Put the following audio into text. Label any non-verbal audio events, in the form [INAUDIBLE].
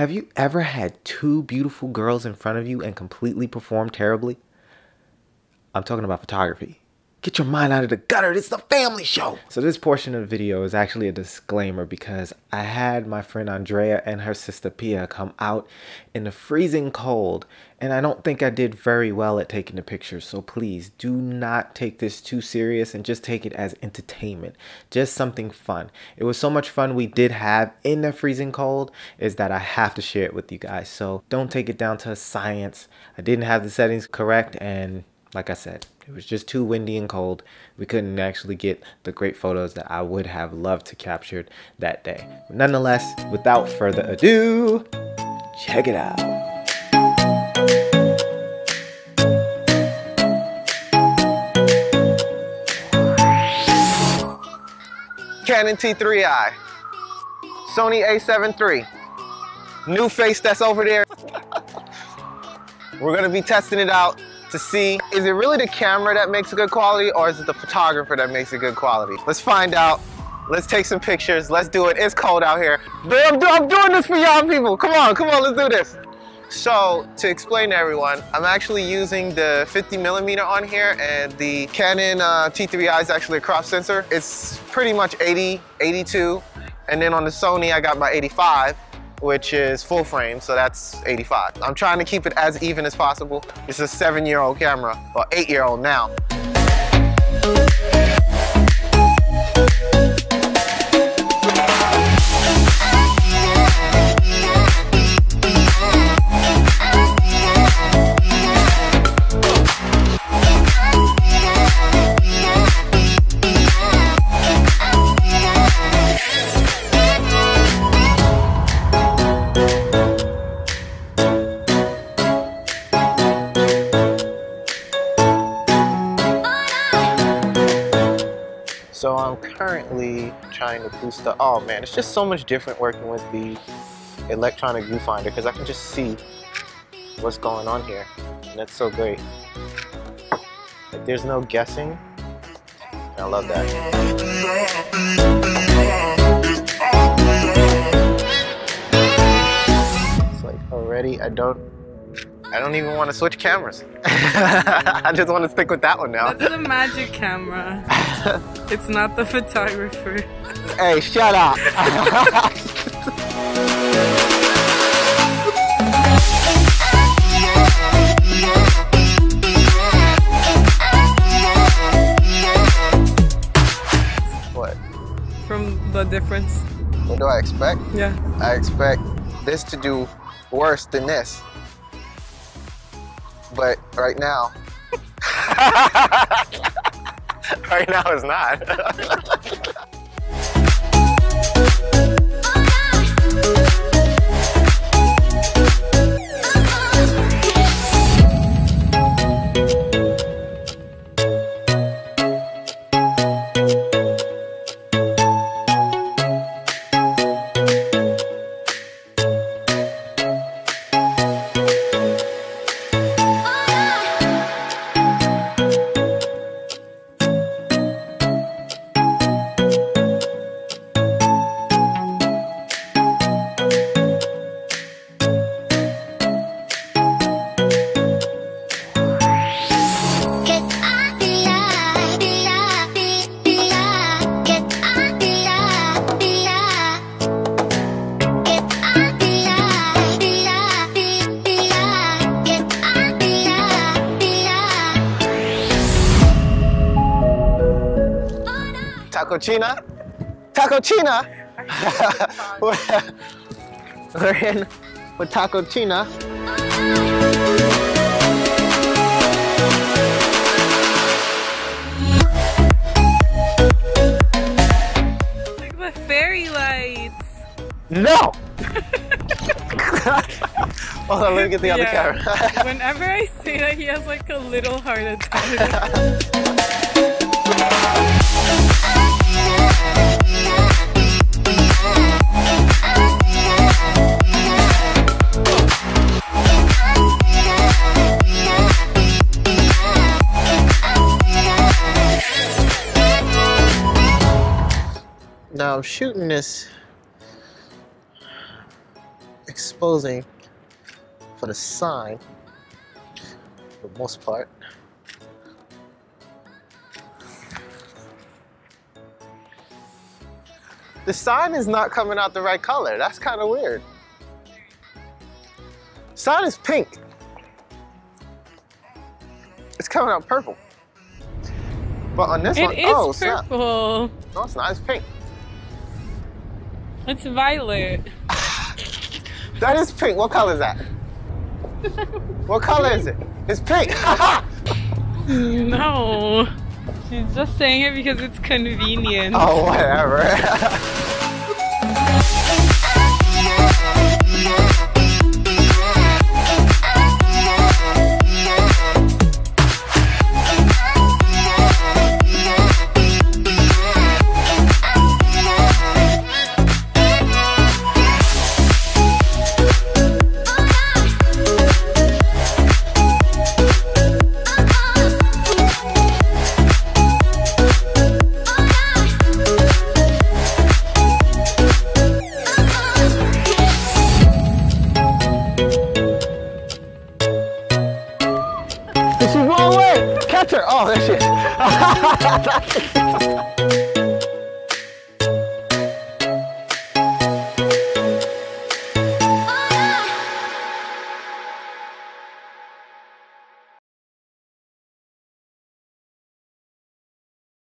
Have you ever had two beautiful girls in front of you and completely perform terribly? I'm talking about photography. Get your mind out of the gutter. It's the family show. So this portion of the video is actually a disclaimer because I had my friend Andrea and her sister Pia come out in the freezing cold and I don't think I did very well at taking the pictures. So please do not take this too serious and just take it as entertainment. Just something fun. It was so much fun we did have in the freezing cold is that I have to share it with you guys. So don't take it down to science. I didn't have the settings correct and like I said, it was just too windy and cold. We couldn't actually get the great photos that I would have loved to capture that day. But nonetheless, without further ado, check it out. Canon T3i, Sony a7 III, new face that's over there. [LAUGHS] We're gonna be testing it out to see, is it really the camera that makes a good quality or is it the photographer that makes a good quality? Let's find out. Let's take some pictures. Let's do it. It's cold out here. I'm, I'm doing this for y'all people. Come on, come on, let's do this. So to explain to everyone, I'm actually using the 50 millimeter on here and the Canon uh, T3i is actually a crop sensor. It's pretty much 80, 82. And then on the Sony, I got my 85 which is full frame, so that's 85. I'm trying to keep it as even as possible. It's a seven-year-old camera, or eight-year-old now. I'm currently trying to boost the, oh man, it's just so much different working with the electronic viewfinder because I can just see what's going on here. And that's so great. Like there's no guessing. I love that. It's like already I don't I don't even want to switch cameras. [LAUGHS] I just want to stick with that one now. That's the magic camera. [LAUGHS] it's not the photographer. Hey, shut up. [LAUGHS] what? From the difference. What do I expect? Yeah. I expect this to do worse than this. But right now, [LAUGHS] right now it's not. [LAUGHS] Taco China? Taco China? we're, [LAUGHS] we're in with Taco China. at the fairy lights. No! [LAUGHS] Hold on, let me get the other Yeah. camera. [LAUGHS] Whenever I say that, he has like a little heart attack. I'm shooting this exposing for the sign for the most part. The sign is not coming out the right color. That's kind of weird. Sign is pink. It's coming out purple. But on this It one, oh, snap. No, it's not. It's pink. It's violet. [LAUGHS] That is pink. What color is that? what color is it? It's pink. [LAUGHS] No. She's just saying it because it's convenient. oh, whatever. [LAUGHS] 哦，谢 [LAUGHS] 谢